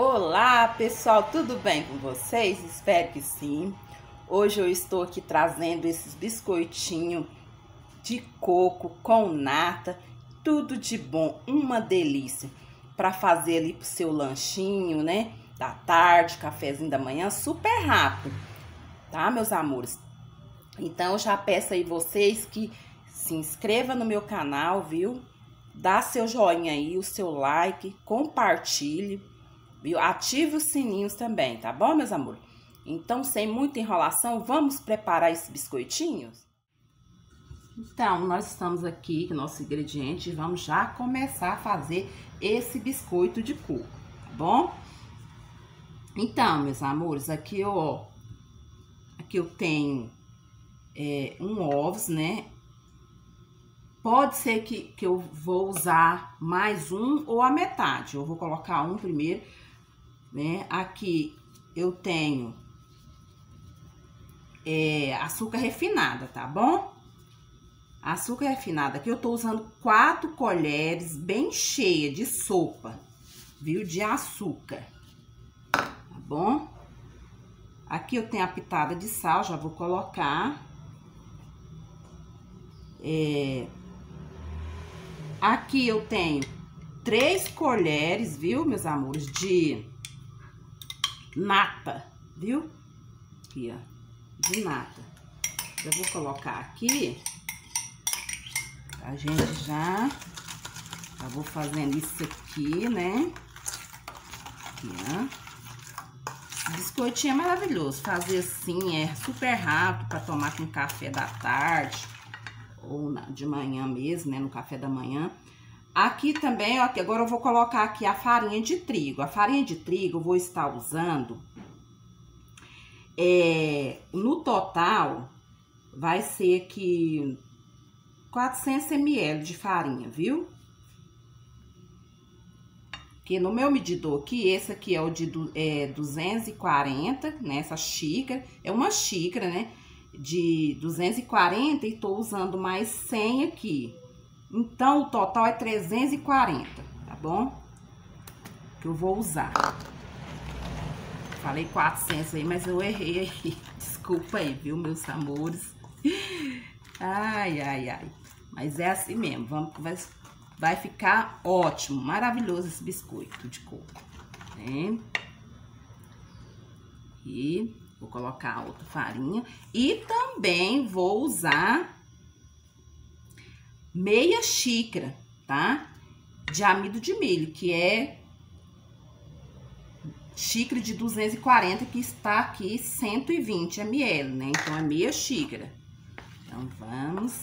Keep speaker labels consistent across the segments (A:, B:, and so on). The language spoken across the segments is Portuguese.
A: Olá pessoal, tudo bem com vocês? Espero que sim. Hoje eu estou aqui trazendo esses biscoitinhos de coco com nata, tudo de bom, uma delícia para fazer ali pro seu lanchinho, né? Da tarde, cafezinho da manhã, super rápido, tá, meus amores? Então eu já peço aí vocês que se inscreva no meu canal, viu? Dá seu joinha aí, o seu like, compartilhe viu? Ative os sininhos também, tá bom, meus amores? Então, sem muita enrolação, vamos preparar esses biscoitinhos? Então, nós estamos aqui com o nosso ingrediente e vamos já começar a fazer esse biscoito de coco, tá bom? Então, meus amores, aqui ó, aqui eu tenho é, um ovos, né? Pode ser que, que eu vou usar mais um ou a metade. Eu vou colocar um primeiro né? Aqui eu tenho é, açúcar refinada, tá bom? Açúcar refinada, aqui eu tô usando quatro colheres bem cheia de sopa, viu? De açúcar, tá bom? Aqui eu tenho a pitada de sal, já vou colocar. É... Aqui eu tenho três colheres, viu, meus amores, de nata, viu? Aqui, ó, de nata. Eu vou colocar aqui, a gente já, já vou fazendo isso aqui, né? Aqui, ó. Biscoitinho é maravilhoso, fazer assim é super rápido para tomar com café da tarde ou de manhã mesmo, né, no café da manhã. Aqui também, ó, agora eu vou colocar aqui a farinha de trigo. A farinha de trigo eu vou estar usando, é, no total, vai ser aqui 400 ml de farinha, viu? Que no meu medidor aqui, esse aqui é o de é, 240, né? Essa xícara, é uma xícara, né? De 240 e tô usando mais 100 aqui. Então, o total é 340, tá bom? Que eu vou usar. Falei 400 aí, mas eu errei aí. Desculpa aí, viu, meus amores? Ai, ai, ai. Mas é assim mesmo, vamos, vai, vai ficar ótimo, maravilhoso esse biscoito de coco, né? E vou colocar outra farinha. E também vou usar meia xícara, tá? De amido de milho, que é xícara de 240, que está aqui 120 ml, né? Então, é meia xícara. Então, vamos...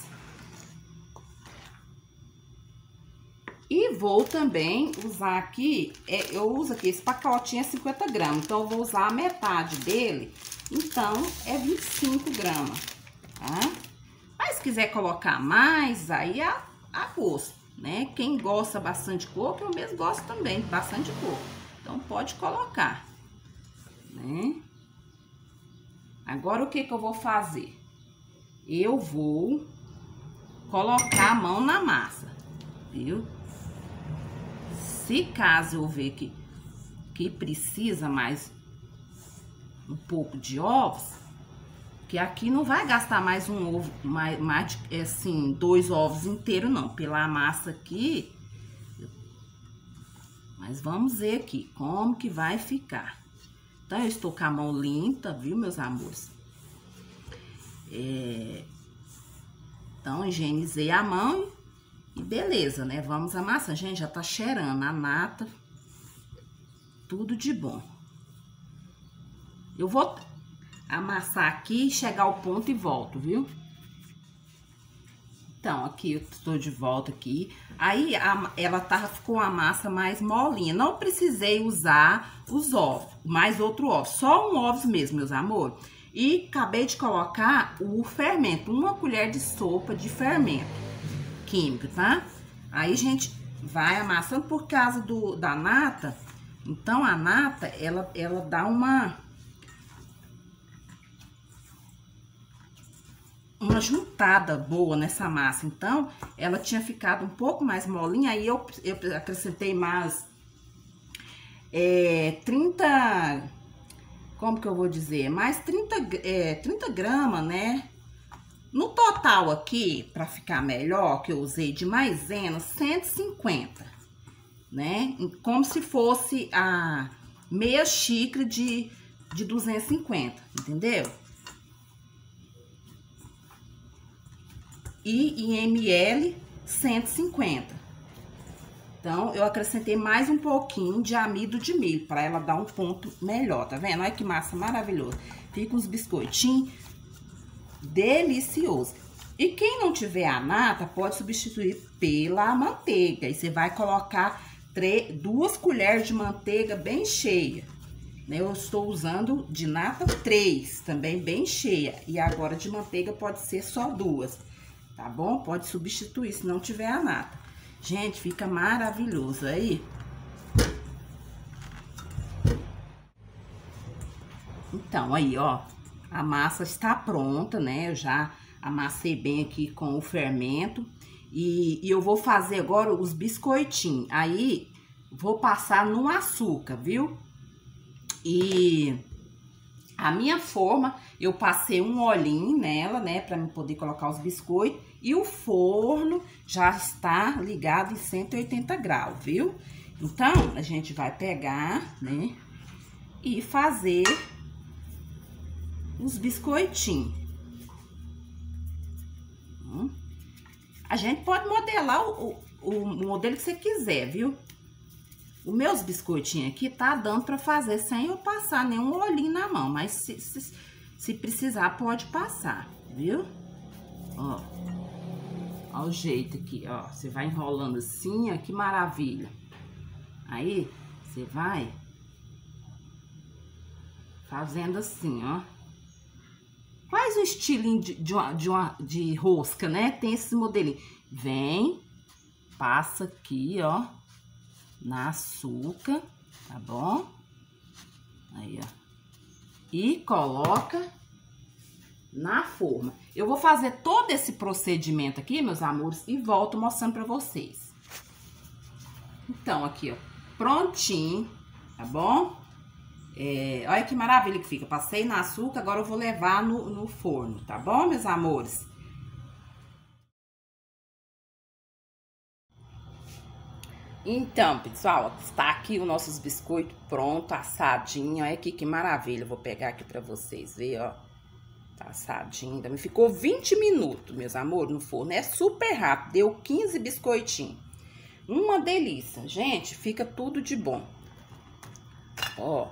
A: E vou também usar aqui, é, eu uso aqui, esse pacotinho é 50 gramas, então eu vou usar a metade dele, então é 25 gramas, tá? Mas se quiser colocar mais, aí a, a gosto, né? Quem gosta bastante de coco, eu mesmo gosto também de bastante coco. Então, pode colocar, né? Agora, o que que eu vou fazer? Eu vou colocar a mão na massa, viu? Se caso eu ver que, que precisa mais um pouco de ovos, que aqui não vai gastar mais um ovo, mais, mais assim, dois ovos inteiros, não. Pela massa aqui. Mas vamos ver aqui como que vai ficar. Então, eu estou com a mão limpa, viu, meus amores? É... Então, higienizei a mão e beleza, né? Vamos amassar. Gente, já tá cheirando a nata. Tudo de bom. Eu vou amassar aqui, chegar ao ponto e volto, viu? Então, aqui eu estou de volta aqui. Aí, a, ela tá, ficou a massa mais molinha. Não precisei usar os ovos, mais outro ovo. Só um ovo mesmo, meus amores. E acabei de colocar o fermento, uma colher de sopa de fermento químico, tá? Aí, gente, vai amassando por causa do, da nata. Então, a nata, ela, ela dá uma uma juntada boa nessa massa. Então, ela tinha ficado um pouco mais molinha, aí eu, eu acrescentei mais é, 30, como que eu vou dizer? Mais 30, é, 30 gramas, né? No total aqui, para ficar melhor, que eu usei de maisena, 150, né? Como se fosse a meia xícara de, de 250, entendeu? E em ml, 150. Então, eu acrescentei mais um pouquinho de amido de milho, para ela dar um ponto melhor, tá vendo? Olha que massa maravilhosa. Fica uns biscoitinhos delicioso. E quem não tiver a nata, pode substituir pela manteiga. E você vai colocar duas colheres de manteiga bem cheia. Né? Eu estou usando de nata três, também bem cheia. E agora de manteiga pode ser só duas, tá bom? Pode substituir se não tiver a nata. Gente, fica maravilhoso aí. Então, aí, ó, a massa está pronta, né? Eu já amassei bem aqui com o fermento. E, e eu vou fazer agora os biscoitinhos. Aí, vou passar no açúcar, viu? E a minha forma, eu passei um olhinho nela, né? Pra me poder colocar os biscoitos. E o forno já está ligado em 180 graus, viu? Então, a gente vai pegar, né? E fazer os biscoitinhos. Hum. A gente pode modelar o, o, o, modelo que você quiser, viu? Os meus biscoitinhos aqui tá dando pra fazer sem eu passar nenhum olhinho na mão. Mas se, se, se precisar, pode passar, viu? Ó. Ó o jeito aqui, ó. Você vai enrolando assim, ó. Que maravilha. Aí, você vai fazendo assim, ó. Faz o estilinho de, de, uma, de, uma, de rosca, né? Tem esse modelinho. Vem, passa aqui, ó, na açúcar, tá bom? Aí, ó. E coloca na forma. Eu vou fazer todo esse procedimento aqui, meus amores, e volto mostrando pra vocês. Então, aqui, ó, prontinho, tá bom? É, olha que maravilha que fica. Passei no açúcar, agora eu vou levar no, no forno, tá bom, meus amores? Então, pessoal, está aqui o nossos biscoitos pronto, assadinho. Olha aqui que maravilha. Vou pegar aqui para vocês verem, ó. Tá assadinho. Também ficou 20 minutos, meus amores, no forno. É super rápido. Deu 15 biscoitinhos. Uma delícia. Gente, fica tudo de bom. Ó,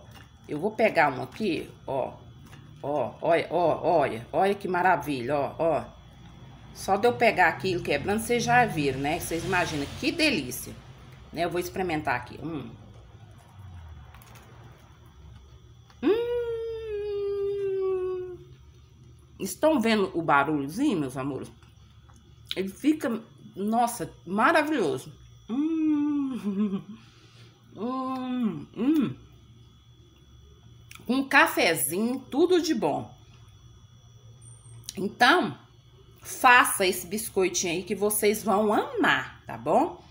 A: eu vou pegar um aqui, ó. Ó, olha, ó, olha, olha que maravilha, ó, ó. Só de eu pegar aquilo quebrando, vocês já viram, né? Vocês imaginam que delícia. Né? Eu vou experimentar aqui. Hum. Hum. Estão vendo o barulhozinho, meus amores? Ele fica, nossa, maravilhoso. Hum. Hum. Hum um cafezinho, tudo de bom. Então, faça esse biscoitinho aí que vocês vão amar, tá bom?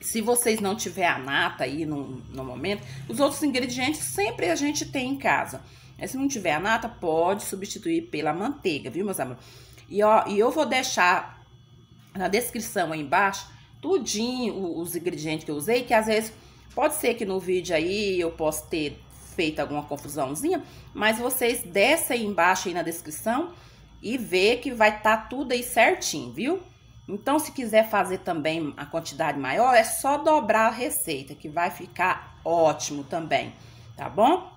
A: Se vocês não tiver a nata aí no, no momento, os outros ingredientes sempre a gente tem em casa. Mas se não tiver a nata, pode substituir pela manteiga, viu, meus amores? E, ó, e eu vou deixar na descrição aí embaixo tudinho os ingredientes que eu usei, que às vezes pode ser que no vídeo aí eu possa ter feito alguma confusãozinha, mas vocês descem aí embaixo aí na descrição e vê que vai estar tá tudo aí certinho, viu? Então, se quiser fazer também a quantidade maior, é só dobrar a receita, que vai ficar ótimo também, tá bom?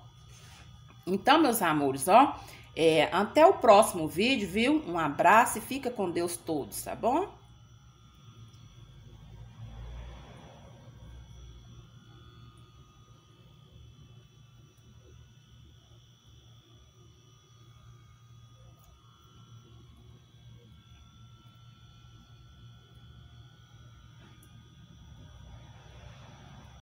A: Então, meus amores, ó, é, até o próximo vídeo, viu? Um abraço e fica com Deus todos, tá bom?